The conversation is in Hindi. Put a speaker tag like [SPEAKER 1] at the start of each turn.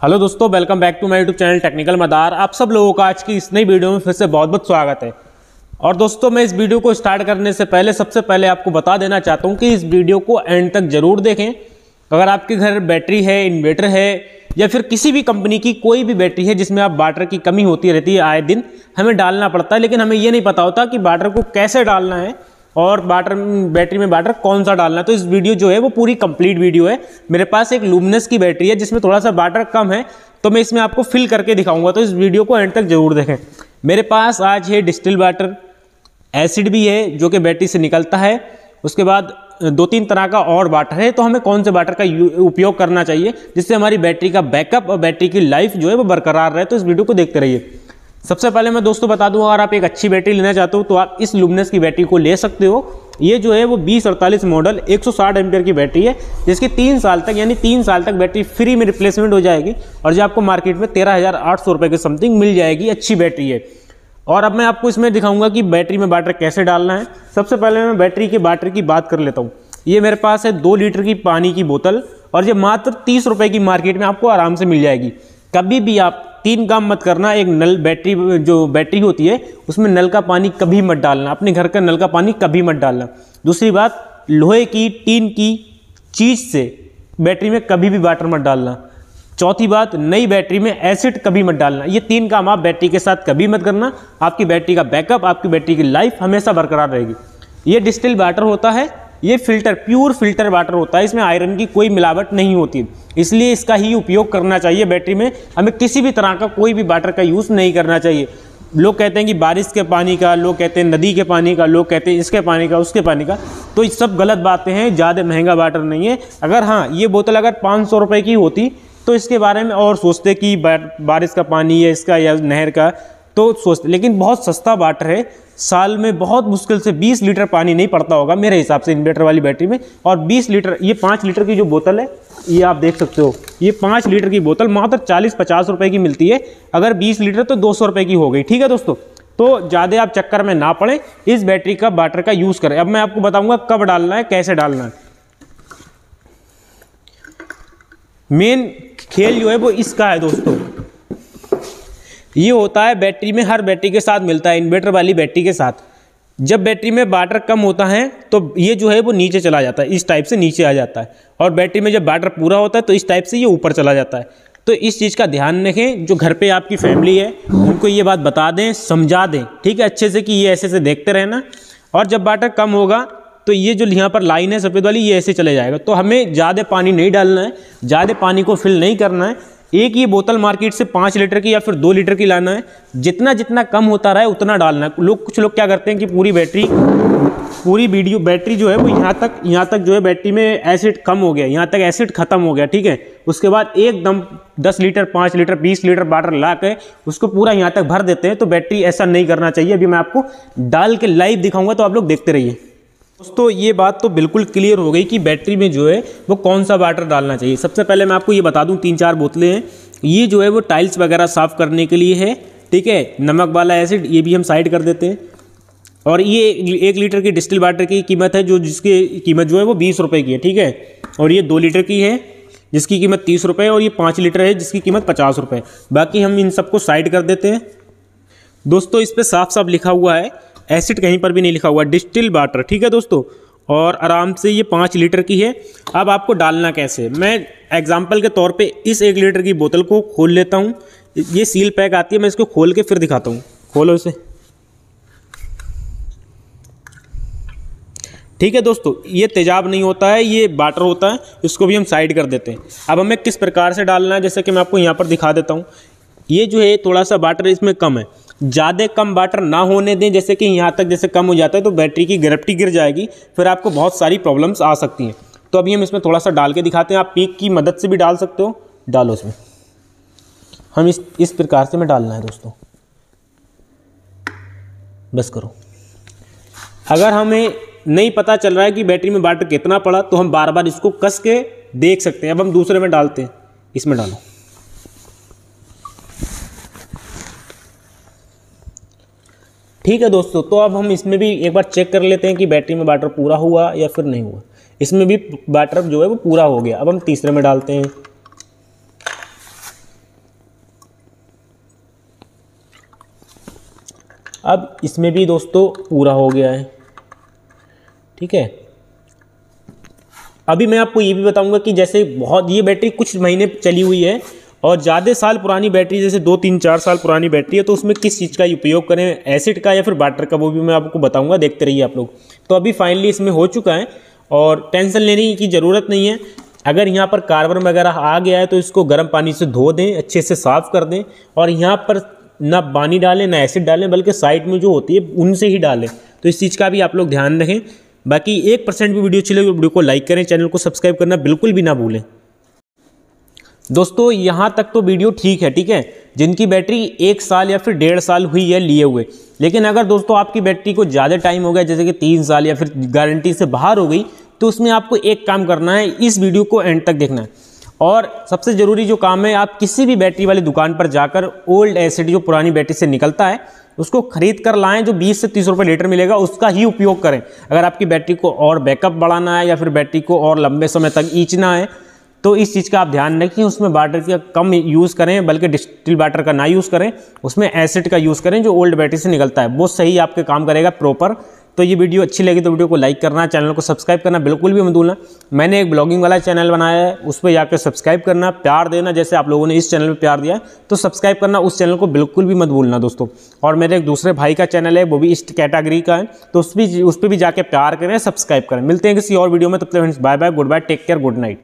[SPEAKER 1] हेलो दोस्तों welcome back to my YouTube channel technical मदार आप सब लोगों का आज की इस नई वीडियो में फिर से बहुत बहुत स्वागत है। और दोस्तों, मैं इस वीडियो को स्टार्ट करने से पहले, सबसे पहले आपको बता देना चाहता हूँ कि इस वीडियो को एंड तक ज़रूर देखें। अगर आपके घर बैटरी है इन्वेटर है, या फिर किसी भी कंपनी की कोई भी बैटरी है, जिसमें आप वाटर की कमी होती रहती है आए दिन, हमें डालना पड़ता है, लेकिन हमें ये नहीं पता होता कि वाटर को कैसे डालना है। और वाटर बैटरी में वाटर कौन सा डालना है? तो इस वीडियो जो है, वो पूरी कंप्लीट वीडियो है। मेरे पास एक लूमिनस की बैटरी है, जिसमें थोड़ा सा वाटर कम है तो मैं इसमें आपको फिल करके दिखाऊँगा। तो इस वीडियो को एंड तक ज़रूर देखें। मेरे पास आज है डिस्टिल वाटर एसिड भी है, जो कि बैटरी से निकलता है। उसके बाद दो तीन तरह का और वाटर है तो हमें कौन से वाटर का उपयोग करना चाहिए, जिससे हमारी बैटरी का बैकअप और बैटरी की लाइफ जो है, वो बरकरार रहे। तो इस वीडियो को देखते रहिए। सबसे पहले मैं दोस्तों बता दूँ, अगर आप एक अच्छी बैटरी लेना चाहते हो तो आप इस लुमिनस की बैटरी को ले सकते हो। ये जो है, वो बीस अड़तालीस मॉडल 160 सौ की बैटरी है, जिसकी तीन साल तक, यानी तीन साल तक बैटरी फ्री में रिप्लेसमेंट हो जाएगी, और जो आपको मार्केट में तेरह हज़ार आठ सौ रुपये के समथिंग मिल जाएगी, अच्छी बैटरी है। और अब मैं आपको इसमें दिखाऊँगा कि बैटरी में बाटर कैसे डालना है। सबसे पहले मैं बैटरी के बाटर की बात कर लेता हूँ। ये मेरे पास है दो लीटर की पानी की बोतल, और ये मात्र तीस रुपये की मार्केट में आपको आराम से मिल जाएगी। कभी भी आप तीन काम मत करना, एक नल बैटरी, जो बैटरी होती है, उसमें नल का पानी कभी मत डालना, अपने घर का नल का पानी कभी मत डालना। दूसरी बात, लोहे की, टीन की चीज़ से बैटरी में कभी भी वाटर मत डालना। चौथी बात, नई बैटरी में एसिड कभी मत डालना। ये तीन काम आप बैटरी के साथ कभी मत करना। आपकी बैटरी का बैकअप, आपकी बैटरी की लाइफ हमेशा बरकरार रहेगी। ये डिस्टिल वाटर होता है ये फ़िल्टर, प्योर फ़िल्टर वाटर होता है, इसमें आयरन की कोई मिलावट नहीं होती। इसलिए इसका ही उपयोग करना चाहिए बैटरी में। हमें किसी भी तरह का कोई भी वाटर का यूज़ नहीं करना चाहिए। लोग कहते हैं कि बारिश के पानी का, लोग कहते हैं नदी के पानी का, लोग कहते हैं इसके पानी का, उसके पानी का। तो ये सब गलत बातें हैं, ज़्यादा महँगा वाटर नहीं है। अगर हाँ ये बोतल अगर पाँच सौ रुपये की होती तो इसके बारे में और सोचते कि बारिश का पानी है इसका या नहर का। तो सोचते लेकिन बहुत सस्ता वाटर है। साल में बहुत मुश्किल से 20 लीटर पानी नहीं पड़ता होगा मेरे हिसाब से इन्वर्टर वाली बैटरी में। और 20 लीटर ये पाँच लीटर की जो बोतल है, ये आप देख सकते हो। ये पाँच लीटर की बोतल मात्र चालीस पचास रुपये की मिलती है। अगर बीस लीटर तो दो सौ रुपये की हो गई। ठीक है दोस्तों? तो ज़्यादा आप चक्कर में ना पड़े। इस बैटरी का वाटर का यूज़ करें। अब मैं आपको बताऊँगा कब डालना है, कैसे डालना है। मेन खेल जो है वो इसका है दोस्तों। ये होता है बैटरी में हर बैटरी के साथ मिलता है, इन्वर्टर वाली बैटरी के साथ। जब बैटरी में वाटर कम होता है तो ये जो है वो नीचे चला जाता है, इस टाइप से नीचे आ जाता है। और बैटरी में जब वाटर पूरा होता है तो इस टाइप से ये ऊपर चला जाता है। तो इस चीज़ का ध्यान रखें, जो घर पे आपकी फैमिली है, उनको ये बात बता दें, समझा दें, ठीक है? अच्छे से कि ये ऐसे से देखते रहना। और जब वाटर कम होगा तो ये जो यहाँ पर लाइन है, सफ़ेद वाली, ये ऐसे चले जाएगा। तो हमें ज़्यादा पानी नहीं डालना है, ज़्यादा पानी को फिल नहीं करना है। एक ये बोतल मार्केट से पाँच लीटर की या फिर दो लीटर की लाना है। जितना जितना कम होता रहा है, उतना डालना है। लोग, कुछ लोग क्या करते हैं कि पूरी बैटरी, पूरी वीडियो, बैटरी जो है वो यहाँ तक यहाँ तक जो है बैटरी में एसिड कम हो गया, यहाँ तक एसिड खत्म हो गया, ठीक है? उसके बाद एकदम दस लीटर, पाँच लीटर, बीस लीटर वाटर ला के उसको पूरा यहाँ तक भर देते हैं। तो बैटरी ऐसा नहीं करना चाहिए। अभी मैं आपको डाल के लाइव दिखाऊँगा तो आप लोग देखते रहिए। दोस्तों, ये बात तो बिल्कुल क्लियर हो गई कि बैटरी में जो है, वो कौन सा वाटर डालना चाहिए। सबसे पहले मैं आपको ये बता दूँ तीन चार बोतलें हैं। ये जो है, वो टाइल्स वगैरह साफ़ करने के लिए है, ठीक है? नमक वाला एसिड, ये भी हम साइड कर देते हैं। और ये एक लीटर की डिस्टिल वाटर की कीमत है, जो जिसकी कीमत जो है, वो बीस रुपये की है, ठीक है? और ये दो लीटर की है, जिसकी कीमत तीस रुपये और ये पाँच लीटर है, जिसकी कीमत पचास रुपये बाकी हम इन सबको साइड कर देते हैं। दोस्तों, इस पर साफ़ साफ़ लिखा हुआ है एसिड कहीं पर भी नहीं लिखा हुआ, डिस्टिल वाटर, ठीक है दोस्तों? और आराम से ये पाँच लीटर की है। अब आपको डालना कैसे? मैं एग्ज़ाम्पल के तौर पे इस एक लीटर की बोतल को खोल लेता हूँ। ये सील पैक आती है, मैं इसको खोल के फिर दिखाता हूँ। खोलो इसे। ठीक है दोस्तों, ये तेजाब नहीं होता है, ये बाटर होता है, इसको भी हम साइड कर देते हैं। अब हमें किस प्रकार से डालना है, जैसे कि मैं आपको यहाँ पर दिखा देता हूँ। ये जो है, थोड़ा सा बाटर इसमें कम है। ज़्यादा कम वाटर ना होने दें, जैसे कि यहाँ तक जैसे कम हो जाता है तो बैटरी की ग्रेफ्टी गिर जाएगी, फिर आपको बहुत सारी प्रॉब्लम्स आ सकती हैं। तो अभी हम इसमें थोड़ा सा डाल के दिखाते हैं, आप पीक की मदद से भी डाल सकते हो। डालो इसमें। हम इस इस प्रकार से में डालना है दोस्तों। बस करो। अगर हमें नहीं पता चल रहा है कि बैटरी में वाटर कितना पड़ा तो हम बार बार इसको कस के देख सकते हैं। अब हम दूसरे में डालते हैं। इसमें डालो। ठीक है दोस्तों तो अब हम इसमें भी एक बार चेक कर लेते हैं कि बैटरी में वाटर पूरा हुआ या फिर नहीं हुआ। इसमें भी वाटर जो है वो पूरा हो गया। अब हम तीसरे में डालते हैं। अब इसमें भी दोस्तों पूरा हो गया है। ठीक है? अभी मैं आपको ये भी बताऊँगा कि जैसे बहुत, ये बैटरी कुछ महीने चली हुई है और ज़्यादा साल पुरानी बैटरी, जैसे दो तीन चार साल पुरानी बैटरी है तो उसमें किस चीज़ का उपयोग करें? एसिड का या फिर वाटर का, वो भी मैं आपको बताऊँगा, देखते रहिए आप लोग। तो अभी फाइनली इसमें हो चुका है और टेंशन लेने की ज़रूरत नहीं है। अगर यहाँ पर कार्बन वगैरह आ गया है तो इसको गर्म पानी से धो दें, अच्छे से साफ़ कर दें और यहाँ पर ना पानी डालें, ना एसिड डालें, बल्कि साइड में जो होती है, उनसे ही डालें। तो इस चीज़ का भी आप लोग ध्यान रखें। बाकी एक परसेंट भी वीडियो चले वीडियो को लाइक करें, चैनल को सब्सक्राइब करना बिल्कुल भी ना भूलें। दोस्तों, यहाँ तक तो वीडियो ठीक है ठीक है? जिनकी बैटरी एक साल या फिर डेढ़ साल हुई है, लिए हुए। लेकिन अगर दोस्तों आपकी बैटरी को ज़्यादा टाइम हो गया, जैसे कि तीन साल या फिर गारंटी से बाहर हो गई तो उसमें आपको एक काम करना है, इस वीडियो को एंड तक देखना है। और सबसे ज़रूरी जो काम है, आप किसी भी बैटरी वाली दुकान पर जाकर ओल्ड एसिड जो पुरानी बैटरी से निकलता है, उसको खरीद कर लाएँ, जो 20 से 30 रुपए लीटर मिलेगा, उसका ही उपयोग करें। अगर आपकी बैटरी को और बैकअप बढ़ाना है या फिर बैटरी को और लंबे समय तक ईंचना है तो इस चीज़ का आप ध्यान रखें उसमें वाटर का कम यूज़ करें, बल्कि डिस्टिल वाटर का ना यूज़ करें। उसमें एसिड का यूज़ करें जो ओल्ड बैटरी से निकलता है। वो सही आपके काम करेगा प्रॉपर। तो ये वीडियो अच्छी लगी तो वीडियो को लाइक करना, चैनल को सब्सक्राइब करना बिल्कुल भी मत मैंने एक ब्लॉगिंग वाला चैनल बनाया है, उस पर जाकर सब्सक्राइब करना, प्यार देना, जैसे आप लोगों ने इस चैनल पर प्यार दिया तो सब्सक्राइब करना उस चैनल को बिल्कुल भी मत भूलना दोस्तों। और मेरे एक दूसरे भाई का चैनल है, वो भी इस कैटेगरी का है तो उस भी, उस पर भी जाकर प्यार करें, सब्सक्राइब करें। मिलते हैं किसी और वीडियो में, तब तक bye bye, goodbye, take care, good night.